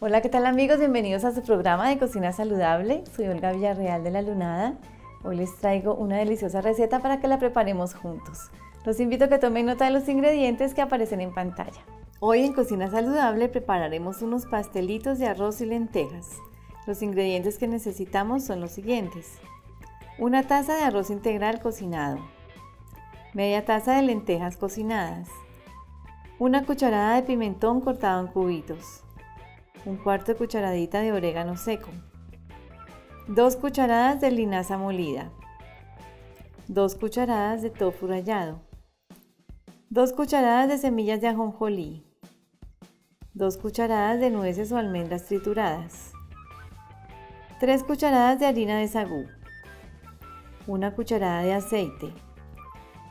Hola, ¿qué tal amigos? Bienvenidos a su programa de cocina saludable. Soy Olga Villarreal de La Lunada. Hoy les traigo una deliciosa receta para que la preparemos juntos. Los invito a que tomen nota de los ingredientes que aparecen en pantalla. Hoy en Cocina Saludable prepararemos unos pastelitos de arroz y lentejas. Los ingredientes que necesitamos son los siguientes. Una taza de arroz integral cocinado. Media taza de lentejas cocinadas. Una cucharada de pimentón cortado en cubitos un cuarto de cucharadita de orégano seco, dos cucharadas de linaza molida, dos cucharadas de tofu rallado, dos cucharadas de semillas de ajonjolí, dos cucharadas de nueces o almendras trituradas, tres cucharadas de harina de sagú, una cucharada de aceite,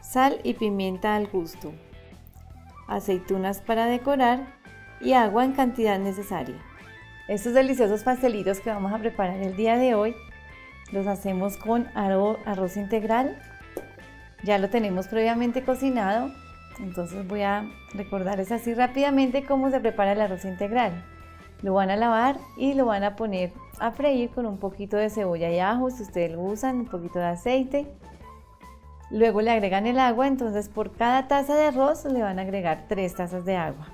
sal y pimienta al gusto, aceitunas para decorar y agua en cantidad necesaria. Estos deliciosos pastelitos que vamos a preparar el día de hoy los hacemos con arroz, integral. Ya lo tenemos previamente cocinado, entonces voy a recordarles así rápidamente cómo se prepara el arroz integral. Lo van a lavar y lo van a poner a freír con un poquito de cebolla y ajo, si ustedes lo usan, un poquito de aceite. Luego le agregan el agua, entonces por cada taza de arroz le van a agregar tres tazas de agua.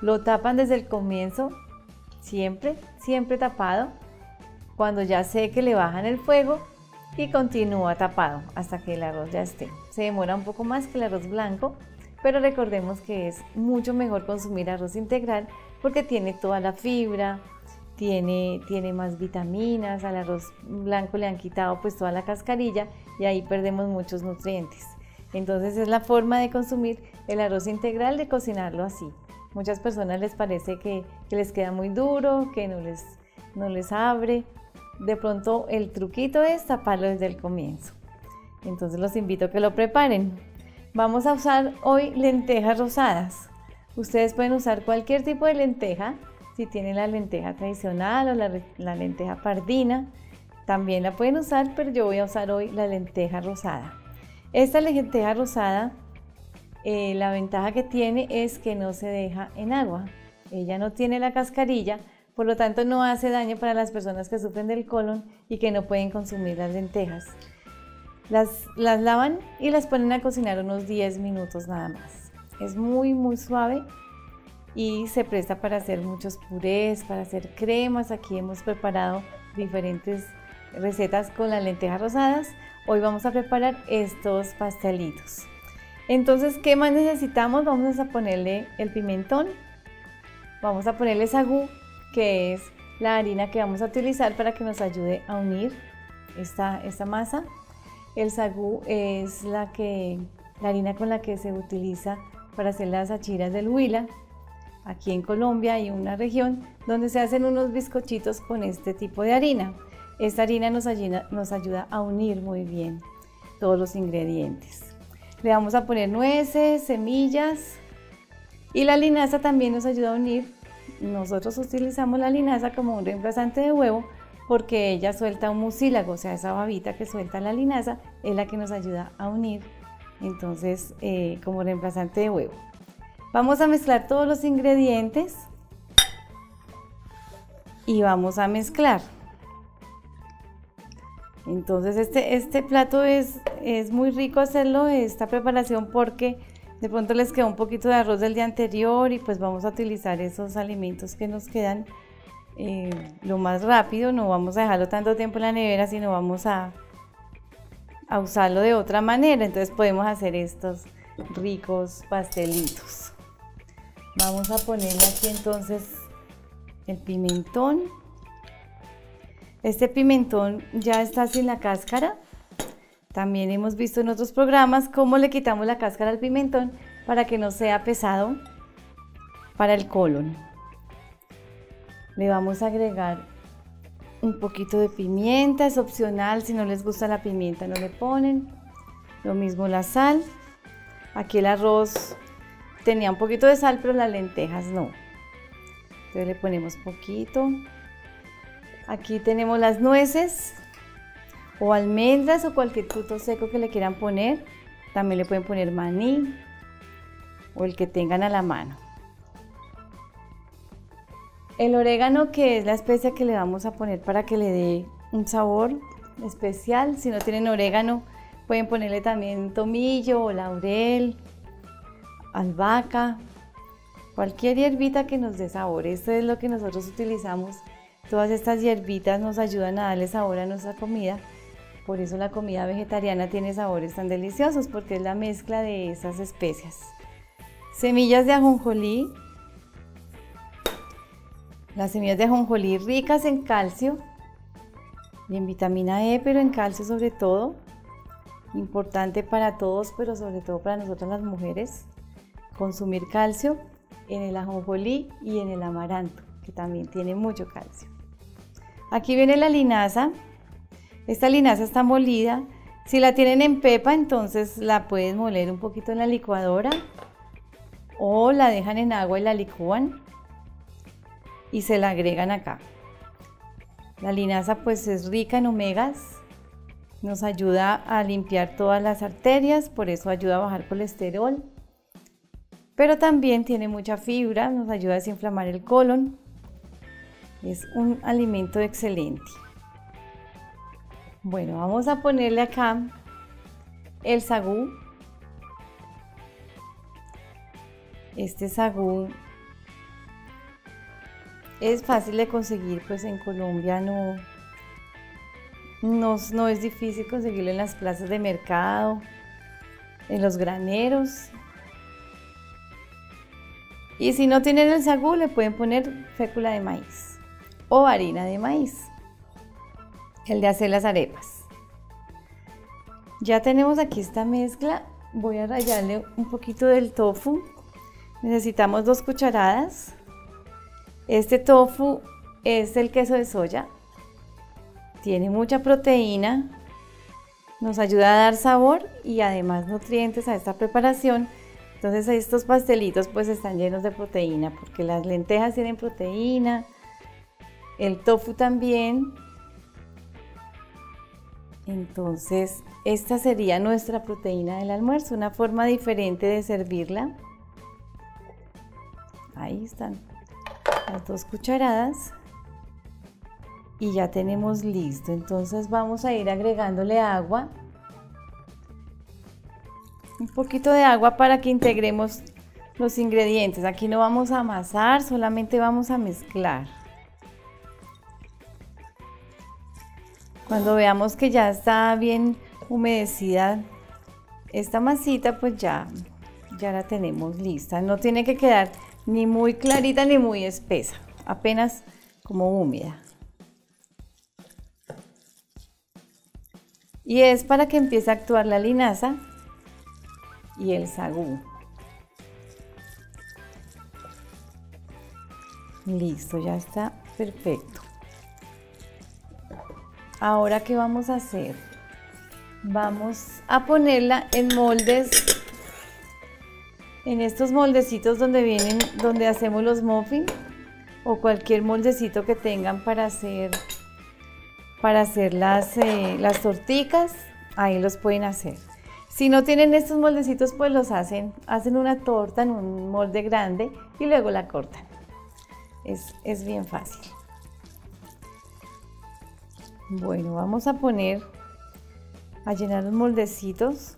Lo tapan desde el comienzo, siempre, siempre tapado. Cuando ya sé que le bajan el fuego y continúa tapado hasta que el arroz ya esté. Se demora un poco más que el arroz blanco, pero recordemos que es mucho mejor consumir arroz integral porque tiene toda la fibra, tiene, tiene más vitaminas, al arroz blanco le han quitado pues toda la cascarilla y ahí perdemos muchos nutrientes. Entonces es la forma de consumir el arroz integral de cocinarlo así. Muchas personas les parece que, les queda muy duro, que no les, no les abre. De pronto el truquito es taparlo desde el comienzo. Entonces los invito a que lo preparen. Vamos a usar hoy lentejas rosadas. Ustedes pueden usar cualquier tipo de lenteja, si tienen la lenteja tradicional o la, la, lenteja pardina, también la pueden usar, pero yo voy a usar hoy la lenteja rosada. Esta lenteja rosada eh, la ventaja que tiene es que no se deja en agua. Ella no tiene la cascarilla, por lo tanto no hace daño para las personas que sufren del colon y que no pueden consumir las lentejas. Las, las lavan y las ponen a cocinar unos 10 minutos nada más. Es muy muy suave y se presta para hacer muchos purés, para hacer cremas. Aquí hemos preparado diferentes recetas con las lentejas rosadas. Hoy vamos a preparar estos pastelitos. Entonces, ¿qué más necesitamos? Vamos a ponerle el pimentón, vamos a ponerle sagú, que es la harina que vamos a utilizar para que nos ayude a unir esta, masa. El sagú es la harina con la que se utiliza para hacer las achiras del Huila. Aquí en Colombia hay una región donde se hacen unos bizcochitos con este tipo de harina. Esta harina nos nos ayuda a unir muy bien todos los ingredientes. Le vamos a poner nueces, semillas y la linaza también nos ayuda a unir. Nosotros utilizamos la linaza como un reemplazante de huevo porque ella suelta un mucílago, o sea, esa babita que suelta la linaza es la que nos ayuda a unir, entonces, eh, como reemplazante de huevo. Vamos a mezclar todos los ingredientes y vamos a mezclar. Entonces este, este plato es, es muy rico hacerlo, esta preparación, porque de pronto les queda un poquito de arroz del día anterior y pues vamos a utilizar esos alimentos que nos quedan eh, lo más rápido, no vamos a dejarlo tanto tiempo en la nevera, sino vamos a, a usarlo de otra manera. Entonces podemos hacer estos ricos pastelitos. Vamos a ponerle aquí entonces el pimentón. Este pimentón ya está sin la cáscara. También hemos visto en otros programas cómo le quitamos la cáscara al pimentón para que no sea pesado para el colon. Le vamos a agregar un poquito de pimienta, es opcional, si no les gusta la pimienta no le ponen. Lo mismo la sal. Aquí el arroz tenía un poquito de sal, pero las lentejas no. Entonces le ponemos poquito. Aquí tenemos las nueces o almendras o cualquier fruto seco que le quieran poner. También le pueden poner maní o el que tengan a la mano. El orégano que es la especia que le vamos a poner para que le dé un sabor especial. Si no tienen orégano, pueden ponerle también tomillo o laurel, albahaca, cualquier hierbita que nos dé sabor. Esto es lo que nosotros utilizamos. Todas estas hierbitas nos ayudan a darle sabor a nuestra comida. Por eso la comida vegetariana tiene sabores tan deliciosos, porque es la mezcla de esas especias. Semillas de ajonjolí, las semillas de ajonjolí ricas en calcio y en vitamina E, pero en calcio sobre todo. Importante para todos, pero sobre todo para nosotras las mujeres. Consumir calcio en el ajonjolí y en el amaranto, que también tiene mucho calcio. Aquí viene la linaza. Esta linaza está molida. Si la tienen en pepa, entonces la pueden moler un poquito en la licuadora o la dejan en agua y la licúan y se la agregan acá. La linaza pues es rica en omegas, nos ayuda a limpiar todas las arterias, por eso ayuda a bajar colesterol, pero también tiene mucha fibra, nos ayuda a desinflamar el colon, es un alimento excelente. Bueno, vamos a ponerle acá el sagú. Este sagú es fácil de conseguir, pues en Colombia no, no, es difícil conseguirlo en las plazas de mercado, en los graneros. Y si no tienen el sagú, le pueden poner fécula de maíz o harina de maíz, el de hacer las arepas. Ya tenemos aquí esta mezcla, voy a rallarle un poquito del tofu. Necesitamos dos cucharadas este tofu es el queso de soya. Tiene mucha proteína, nos ayuda a dar sabor y además nutrientes a esta preparación. Entonces estos pastelitos pues están llenos de proteína porque las lentejas tienen proteína, el tofu también. Entonces esta sería nuestra proteína del almuerzo, una forma diferente de servirla. Ahí están las dos cucharadas y ya tenemos listo. Entonces vamos a ir agregándole agua. Un poquito de agua para que integremos los ingredientes. Aquí no vamos a amasar, solamente vamos a mezclar. Cuando veamos que ya está bien humedecida esta masita, pues ya, ya la tenemos lista. No tiene que quedar ni muy clarita ni muy espesa, apenas como húmeda. Y es para que empiece a actuar la linaza y el sagú. Listo, ya está perfecto. Ahora, ¿qué vamos a hacer? Vamos a ponerla en moldes en estos moldecitos donde vienen, donde hacemos los muffins o cualquier moldecito que tengan para hacer, para hacer las, eh, las torticas, ahí los pueden hacer. Si no tienen estos moldecitos, pues los hacen, hacen una torta en un molde grande y luego la cortan. Es, es bien fácil. Bueno, vamos a poner, a llenar los moldecitos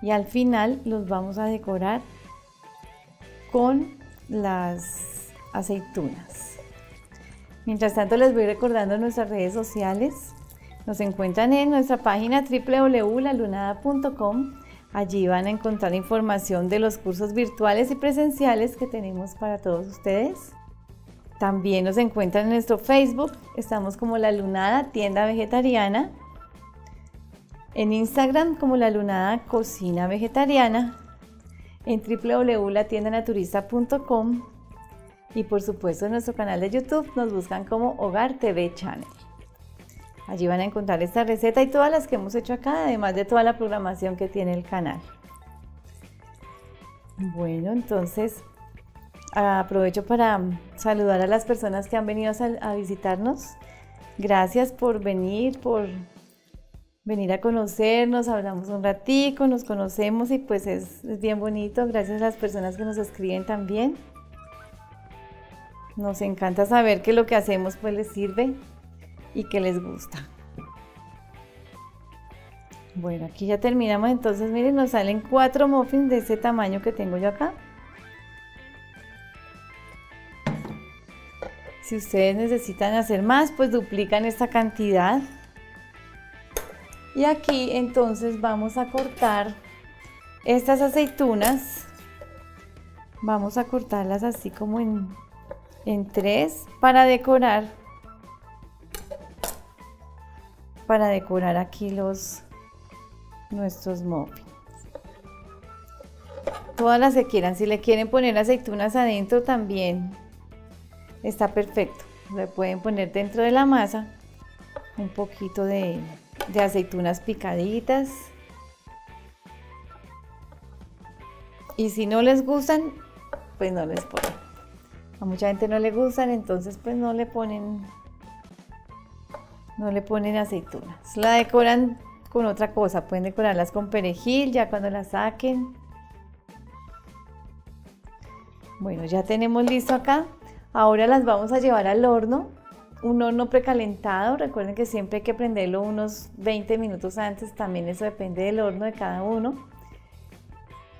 y al final los vamos a decorar con las aceitunas. Mientras tanto les voy recordando nuestras redes sociales. Nos encuentran en nuestra página www.lalunada.com. Allí van a encontrar información de los cursos virtuales y presenciales que tenemos para todos ustedes. También nos encuentran en nuestro Facebook. Estamos como La Lunada Tienda Vegetariana en Instagram como La Lunada Cocina Vegetariana, en www.latiendanaturista.com y por supuesto en nuestro canal de YouTube nos buscan como Hogar TV Channel. Allí van a encontrar esta receta y todas las que hemos hecho acá, además de toda la programación que tiene el canal. Bueno, entonces aprovecho para saludar a las personas que han venido a visitarnos. Gracias por venir, por venir a conocernos, hablamos un ratico, nos conocemos y pues es, bien bonito, gracias a las personas que nos escriben también. Nos encanta saber que lo que hacemos pues les sirve y que les gusta. Bueno, aquí ya terminamos, entonces miren, nos salen cuatro muffins de ese tamaño que tengo yo acá. Si ustedes necesitan hacer más, pues duplican esta cantidad. Y aquí entonces vamos a cortar estas aceitunas. Vamos a cortarlas así como en, en tres para decorar. Para decorar aquí los, nuestros muffins. Todas las que quieran, si le quieren poner aceitunas adentro también está perfecto. Le pueden poner dentro de la masa un poquito de, aceitunas picaditas. Y si no les gustan, pues no les ponen. A mucha gente no le gustan, entonces pues no le ponen no le ponen aceitunas. La decoran con otra cosa. Pueden decorarlas con perejil ya cuando las saquen. Bueno, ya tenemos listo acá. Ahora las vamos a llevar al horno. Un horno precalentado. Recuerden que siempre hay que prenderlo unos 20 minutos antes. También eso depende del horno de cada uno.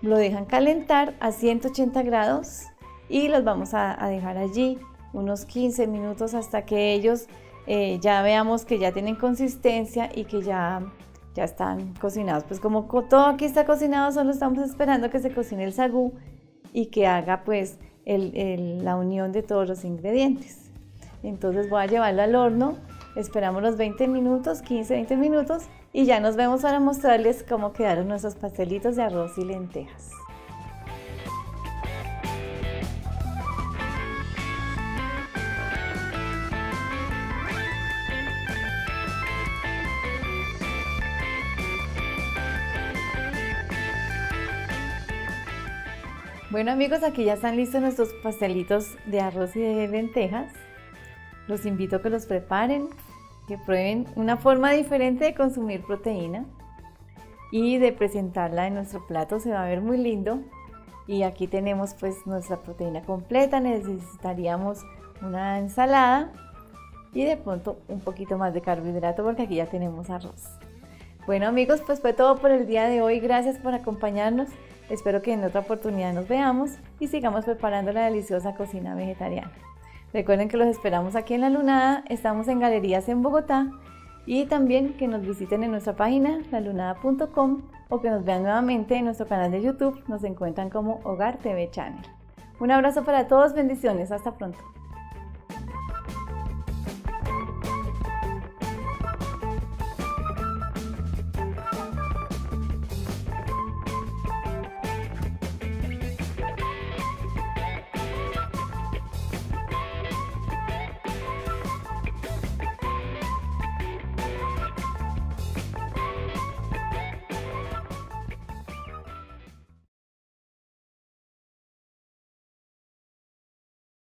Lo dejan calentar a 180 grados y los vamos a, dejar allí unos 15 minutos hasta que ellos eh, ya veamos que ya tienen consistencia y que ya ya están cocinados. Pues como todo aquí está cocinado, solo estamos esperando que se cocine el sagú y que haga pues la unión de todos los ingredientes. Entonces voy a llevarlo al horno, esperamos los 20 minutos, 15, 20 minutos y ya nos vemos para mostrarles cómo quedaron nuestros pastelitos de arroz y lentejas. Bueno amigos, aquí ya están listos nuestros pastelitos de arroz y de lentejas. Los invito a que los preparen, que prueben una forma diferente de consumir proteína y de presentarla en nuestro plato. Se va a ver muy lindo. Y aquí tenemos pues nuestra proteína completa. Necesitaríamos una ensalada y de pronto un poquito más de carbohidrato porque aquí ya tenemos arroz. Bueno amigos, pues fue todo por el día de hoy. Gracias por acompañarnos. Espero que en otra oportunidad nos veamos y sigamos preparando la deliciosa cocina vegetariana. Recuerden que los esperamos aquí en La Lunada, estamos en Galerías en Bogotá y también que nos visiten en nuestra página lalunada.com o que nos vean nuevamente en nuestro canal de YouTube, nos encuentran como Hogar TV Channel. Un abrazo para todos, bendiciones, hasta pronto.